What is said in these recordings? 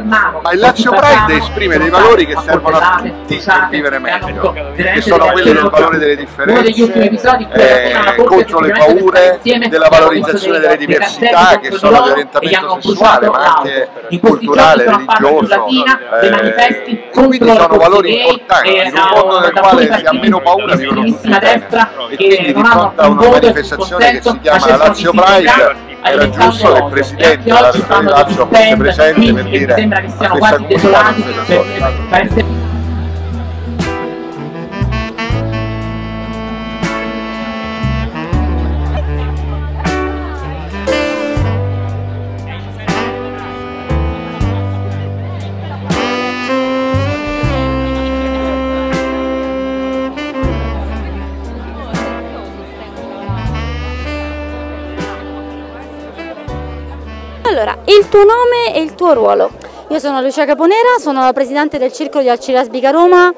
Ma il Lazio Pride esprime dei valori che servono a tutti per vivere meglio, che sono quelli del valore delle differenze, eh, contro le paure, della valorizzazione delle diversità che sono di orientamento sessuale ma anche culturale, religioso. Eh, quindi sono valori importanti, in un mondo nel quale si ha meno paura vivono tutti bene e quindi di fronte a una manifestazione che si chiama Lazio Pride era giusto che il Presidente della Regione Lazio fosse presente per dire a questa comunità non siete Allora, il tuo nome e il tuo ruolo? Io sono Lucia Caponera, sono la presidente del Circolo di Alci Lesbica Roma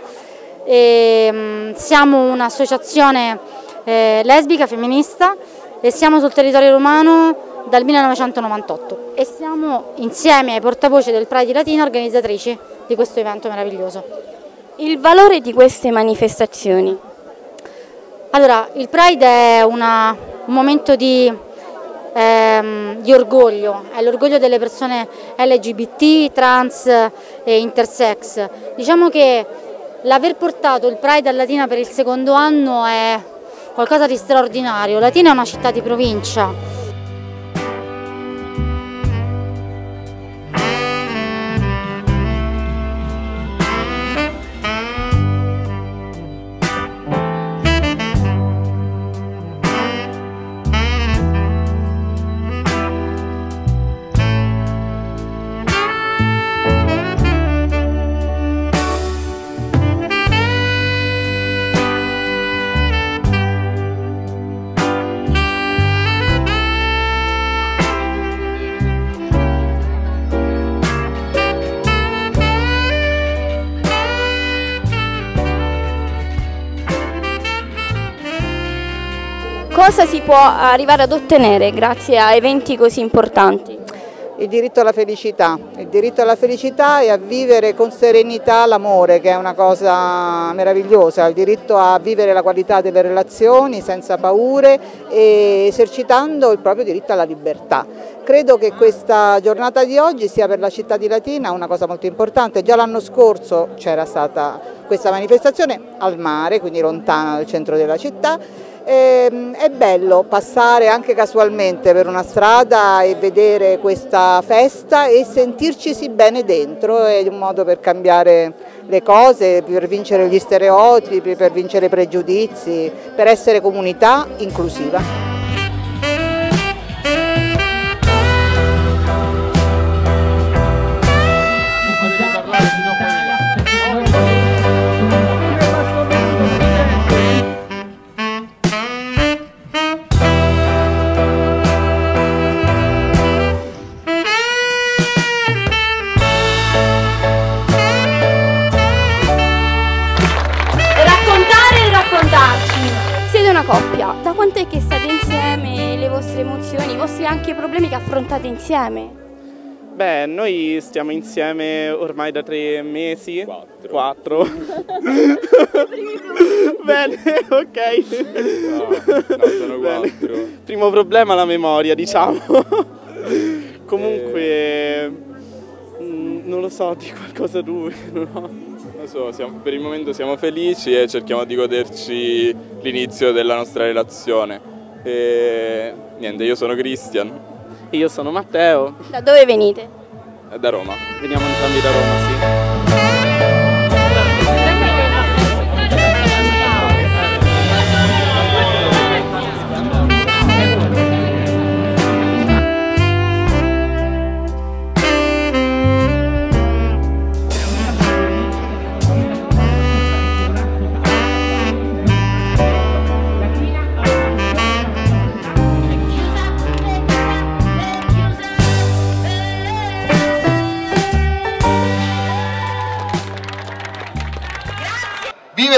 e, um, siamo un'associazione eh, lesbica femminista e siamo sul territorio romano dal 1998 e siamo insieme ai portavoce del Pride Latina organizzatrici di questo evento meraviglioso. Il valore di queste manifestazioni? Allora, il Pride è una, un momento di ehm, di orgoglio, è l'orgoglio delle persone LGBT, trans e intersex. Diciamo che l'aver portato il Pride a Latina per il secondo anno è qualcosa di straordinario. Latina è una città di provincia, Cosa si può arrivare ad ottenere grazie a eventi così importanti? Il diritto alla felicità, il diritto alla felicità e a vivere con serenità l'amore che è una cosa meravigliosa, il diritto a vivere la qualità delle relazioni senza paure e esercitando il proprio diritto alla libertà. Credo che questa giornata di oggi sia per la città di Latina una cosa molto importante, già l'anno scorso c'era stata questa manifestazione al mare, quindi lontana dal centro della città e, ehm, è bello passare anche casualmente per una strada e vedere questa festa e sentircisi bene dentro, è un modo per cambiare le cose, per vincere gli stereotipi, per vincere i pregiudizi, per essere comunità inclusiva. Quanto è che state insieme, le vostre emozioni, i vostri anche problemi che affrontate insieme? Beh, noi stiamo insieme ormai da tre mesi. Quattro. Quattro. Bene, ok. No, no, sono quattro. Primo problema la memoria, diciamo. Comunque, mm, non lo so, di qualcosa tu, no? So, siamo, per il momento siamo felici e cerchiamo di goderci l'inizio della nostra relazione. E niente, io sono Christian. Io sono Matteo. Da dove venite? Da Roma. Veniamo entrambi da Roma, sì.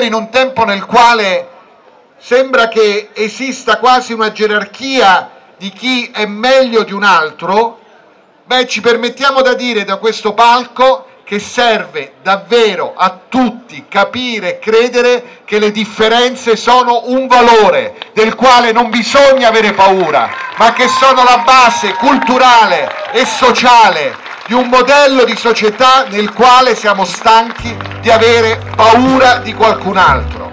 In un tempo nel quale sembra che esista quasi una gerarchia di chi è meglio di un altro, Beh, ci permettiamo da dire da questo palco che serve davvero a tutti capire e credere che le differenze sono un valore del quale non bisogna avere paura, ma che sono la base culturale e sociale di un modello di società nel quale siamo stanchi di avere paura di qualcun altro.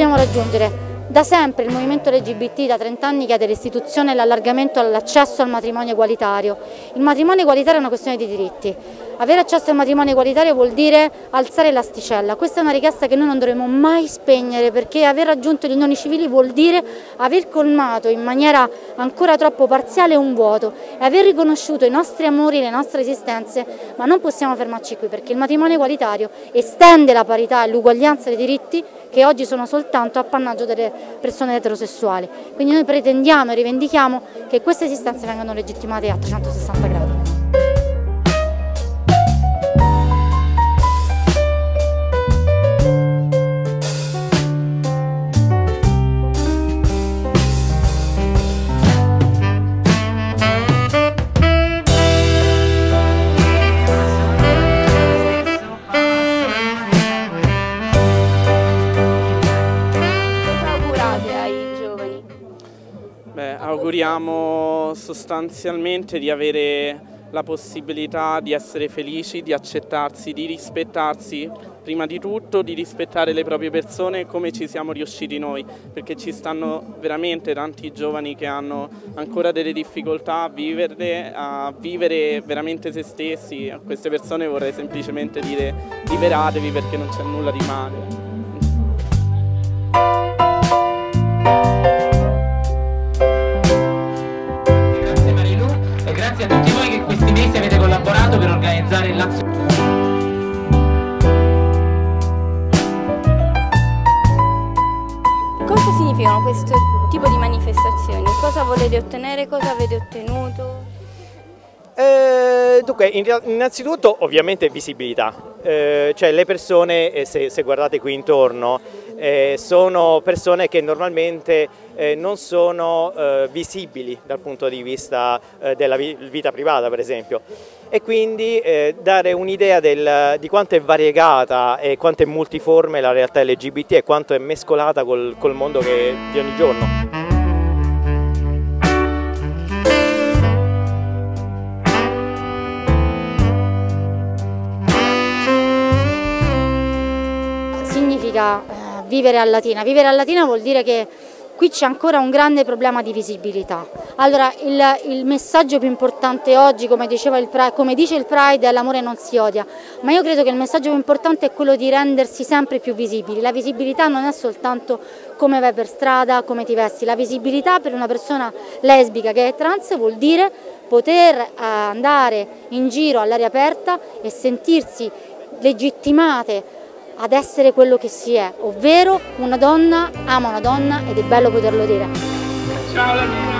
Dobbiamo raggiungere? Da sempre il movimento LGBT da 30 anni chiede l'istituzione e l'allargamento all'accesso al matrimonio egualitario. Il matrimonio egualitario è una questione di diritti. Avere accesso al matrimonio egualitario vuol dire alzare l'asticella. Questa è una richiesta che noi non dovremo mai spegnere perché aver raggiunto gli unioni civili vuol dire aver colmato in maniera ancora troppo parziale un vuoto e aver riconosciuto i nostri amori, le nostre esistenze, ma non possiamo fermarci qui perché il matrimonio egualitario estende la parità e l'uguaglianza dei diritti che oggi sono soltanto appannaggio delle persone eterosessuali. Quindi noi pretendiamo e rivendichiamo che queste esistenze vengano legittimate a 360 gradi. Auguriamo sostanzialmente di avere la possibilità di essere felici, di accettarsi, di rispettarsi, prima di tutto di rispettare le proprie persone come ci siamo riusciti noi, perché ci stanno veramente tanti giovani che hanno ancora delle difficoltà a viverle, a vivere veramente se stessi. A queste persone vorrei semplicemente dire liberatevi perché non c'è nulla di male. Organizzare l'azione. Cosa significano questo tipo di manifestazioni? Cosa volete ottenere? Cosa avete ottenuto? Eh, dunque, innanzitutto ovviamente visibilità, eh, cioè le persone, eh, se, se, guardate qui intorno, eh, sono persone che normalmente eh, non sono eh, visibili dal punto di vista della vita privata per esempio e quindi dare un'idea di quanto è variegata e quanto è multiforme la realtà LGBT e quanto è mescolata col, col mondo che, di ogni giorno. significa eh, vivere a Latina. Vivere a Latina vuol dire che qui c'è ancora un grande problema di visibilità. Allora il, il messaggio più importante oggi, come, il, come dice il Pride, è l'amore non si odia, ma io credo che il messaggio più importante è quello di rendersi sempre più visibili. La visibilità non è soltanto come vai per strada, come ti vesti, la visibilità per una persona lesbica che è trans vuol dire poter eh, andare in giro all'aria aperta e sentirsi legittimate ad essere quello che si è, ovvero una donna ama una donna ed è bello poterlo dire. Ciao Latina!